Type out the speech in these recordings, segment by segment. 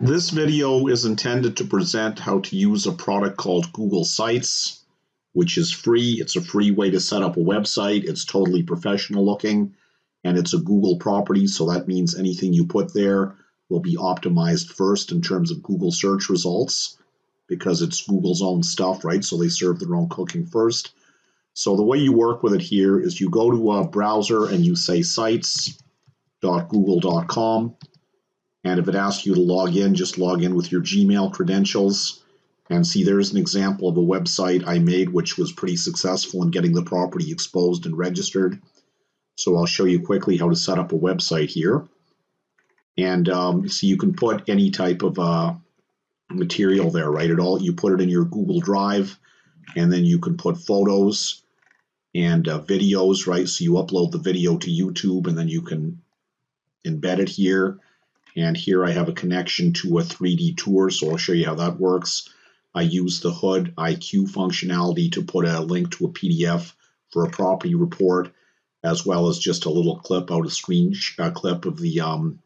This video is intended to present how to use a product called Google Sites, which is free. It's a free way to set up a website. It's totally professional looking and it's a Google property. So that means anything you put there will be optimized first in terms of Google search results because it's Google's own stuff, right? So they serve their own cooking first. So the way you work with it here is you go to a browser and you say sites.google.com. And if it asks you to log in, just log in with your Gmail credentials. And see, there's an example of a website I made, which was pretty successful in getting the property exposed and registered. So I'll show you quickly how to set up a website here. And um, so you can put any type of uh, material there, right? It all you put it in your Google Drive, and then you can put photos and uh, videos, right? So you upload the video to YouTube, and then you can embed it here. And here I have a connection to a 3D tour, so I'll show you how that works. I use the Hood IQ functionality to put a link to a PDF for a property report, as well as just a little clip out, of screen uh, clip of the um,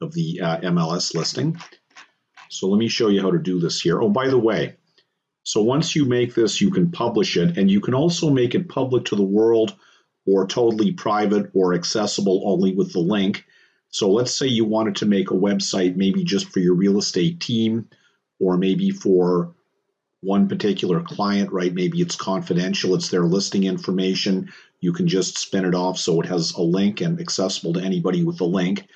of the uh, MLS listing. So let me show you how to do this here. Oh, by the way, so once you make this, you can publish it, and you can also make it public to the world or totally private or accessible only with the link. So let's say you wanted to make a website maybe just for your real estate team or maybe for one particular client, right? Maybe it's confidential, it's their listing information. You can just spin it off so it has a link and accessible to anybody with the link.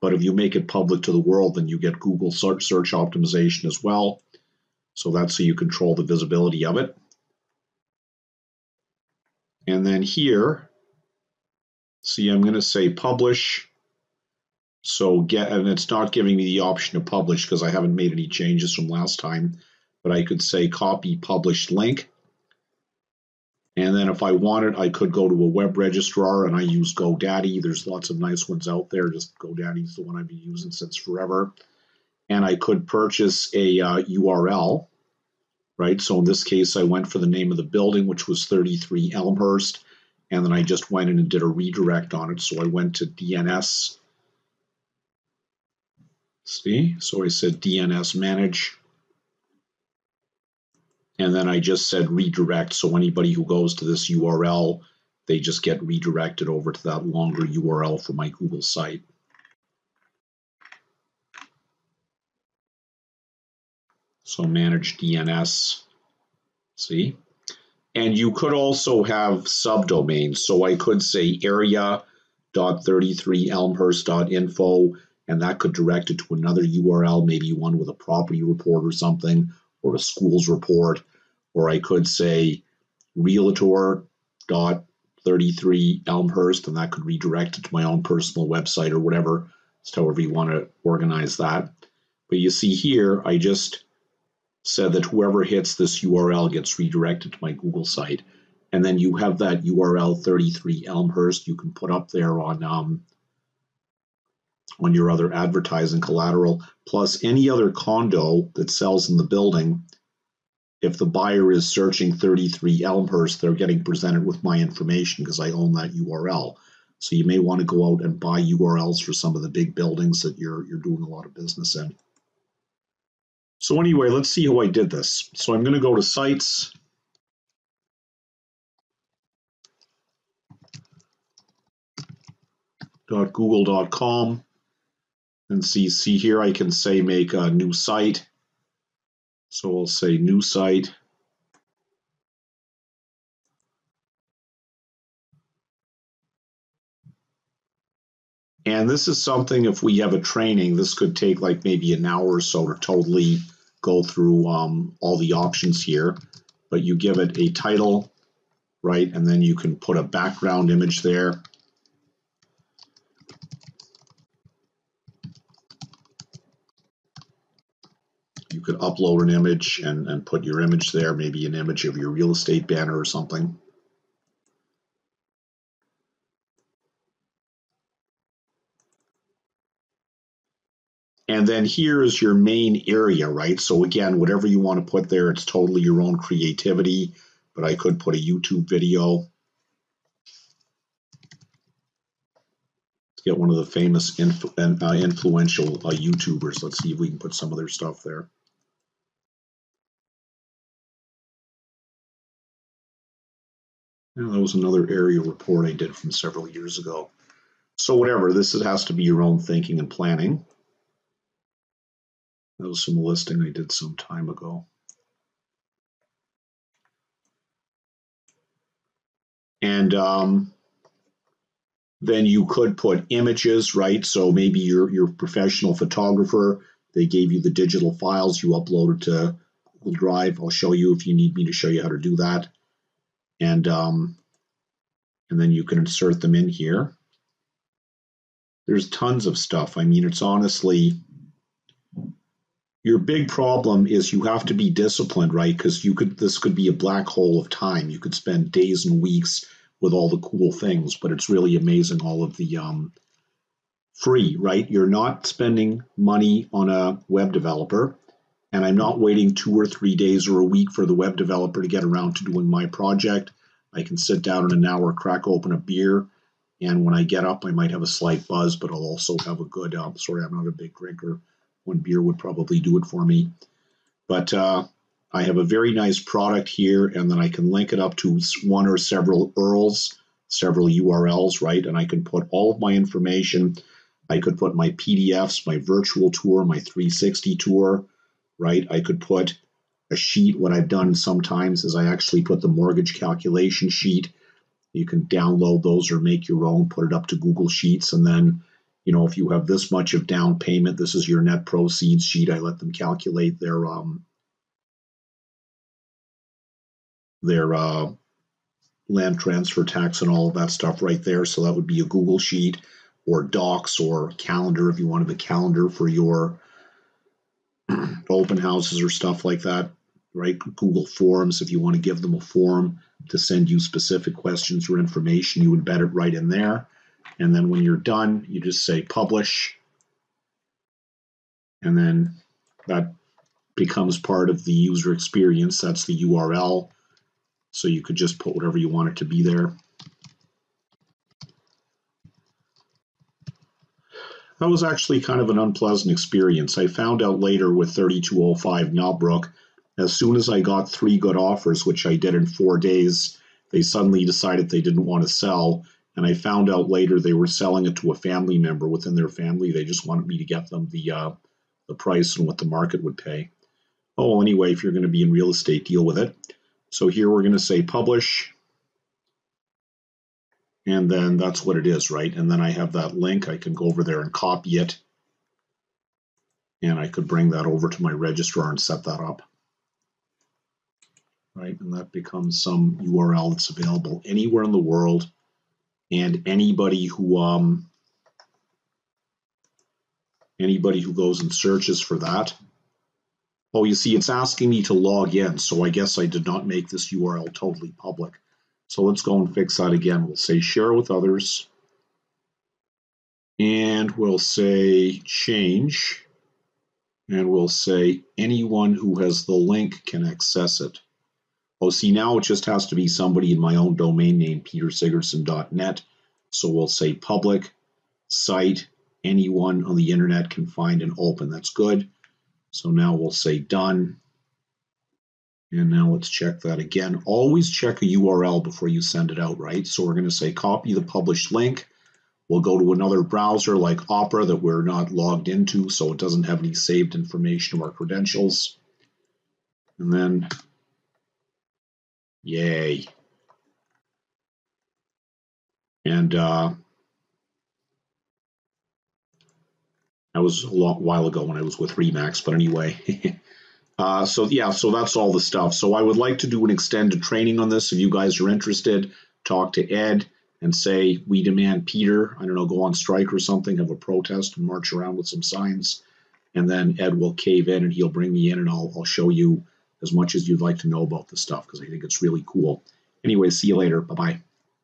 But if you make it public to the world, then you get Google search, search optimization as well. So that's how you control the visibility of it. And then here, see, I'm going to say publish. So get, and it's not giving me the option to publish because I haven't made any changes from last time, but I could say copy published link. And then if I wanted, I could go to a web registrar and I use GoDaddy. There's lots of nice ones out there. Just GoDaddy's the one I've been using since forever. And I could purchase a uh, URL, right? So in this case, I went for the name of the building, which was 33 Elmhurst. And then I just went in and did a redirect on it. So I went to DNS. See, so I said DNS manage and then I just said redirect. So anybody who goes to this URL, they just get redirected over to that longer URL for my Google site. So manage DNS, see? And you could also have subdomains. So I could say area.33elmhurst.info, and that could direct it to another URL, maybe one with a property report or something, or a schools report, or I could say realtor dot 33 Elmhurst, and that could redirect it to my own personal website or whatever. Just however you want to organize that. But you see here, I just said that whoever hits this URL gets redirected to my Google site. And then you have that URL 33 Elmhurst you can put up there on um, on your other advertising collateral, plus any other condo that sells in the building. If the buyer is searching 33 Elmhurst, they're getting presented with my information because I own that URL. So you may want to go out and buy URLs for some of the big buildings that you're you're doing a lot of business in. So anyway, let's see how I did this. So I'm going to go to sites. .google.com and see, see here I can say make a new site. So I'll say new site. And this is something, if we have a training, this could take like maybe an hour or so to totally go through um, all the options here. But you give it a title, right? And then you can put a background image there. You could upload an image and, and put your image there, maybe an image of your real estate banner or something. And then here is your main area, right? So again, whatever you want to put there, it's totally your own creativity, but I could put a YouTube video. Let's get one of the famous inf- uh, influential uh, YouTubers. Let's see if we can put some of their stuff there. That was another area report I did from several years ago. So whatever, this has to be your own thinking and planning. That was some listing I did some time ago. And um, then you could put images, right? So maybe you're, you're a professional photographer. They gave you the digital files you uploaded to Google Drive. I'll show you if you need me to show you how to do that. And, um, and then you can insert them in here. There's tons of stuff. I mean, it's honestly, your big problem is you have to be disciplined, right? Because you could, this could be a black hole of time. You could spend days and weeks with all the cool things, but it's really amazing all of the um, free, right? You're not spending money on a web developer, and I'm not waiting two or three days or a week for the web developer to get around to doing my project. I can sit down in an hour, crack open a beer, and when I get up, I might have a slight buzz, but I'll also have a good. Uh, sorry, I'm not a big drinker. One beer would probably do it for me, but uh, I have a very nice product here, and then I can link it up to one or several URLs, several URLs, right? And I can put all of my information. I could put my PDFs, my virtual tour, my 360 tour, right? I could put a sheet. What I've done sometimes is I actually put the mortgage calculation sheet. You can download those or make your own, put it up to Google Sheets, and then you know if you have this much of down payment, this is your net proceeds sheet. I let them calculate their um, their uh, land transfer tax and all of that stuff right there. So that would be a Google Sheet or Docs or Calendar if you wanted the calendar for your open houses or stuff like that, right? Google Forms if you want to give them a form to send you specific questions or information, you embed it right in there. And then when you're done, you just say publish. And then that becomes part of the user experience. That's the URL. So you could just put whatever you want it to be there. That was actually kind of an unpleasant experience. I found out later with 3205 Knobrook, as soon as I got three good offers, which I did in four days, they suddenly decided they didn't want to sell. And I found out later they were selling it to a family member within their family. They just wanted me to get them the uh, the price and what the market would pay. Oh, anyway, if you're going to be in real estate, deal with it. So here we're going to say publish. And then that's what it is, right? And then I have that link. I can go over there and copy it. And I could bring that over to my registrar and set that up. Right, and that becomes some URL that's available anywhere in the world. And anybody who um, anybody who goes and searches for that Oh, you see, it's asking me to log in, so I guess I did not make this URL totally public. So let's go and fix that again. We'll say share with others. And we'll say change. And we'll say anyone who has the link can access it. Oh, see, now it just has to be somebody in my own domain name, petersigurdson.net. So we'll say public site, anyone on the internet can find and open. That's good. So now we'll say done. And now let's check that again. Always check a URL before you send it out, right? So we're going to say copy the published link. We'll go to another browser like Opera that we're not logged into, so it doesn't have any saved information or credentials. And then, yay. And uh, That was a long while ago when I was with Remax, but anyway. uh, so yeah, so that's all the stuff. So I would like to do an extended training on this. If you guys are interested, talk to Ed and say we demand Peter. I don't know, go on strike or something, have a protest and march around with some signs, and then Ed will cave in and he'll bring me in and I'll I'll show you as much as you'd like to know about this stuff because I think it's really cool. Anyway, see you later. Bye bye.